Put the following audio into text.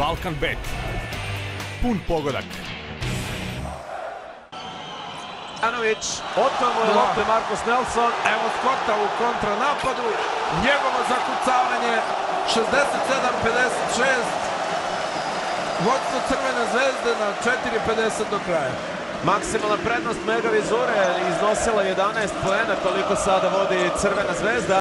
Balkan Bet. Pun pogodak. Janović, otamo je lopte Marcos Nelson, evo Skota u kontranapadu, njegovo zakucavanje 67-56, vodstvo Crvene zvezde na 4.50 do kraja. Maksimalna prednost Mega Vizure iznosila 11 poena, toliko sada vodi Crvena zvezda.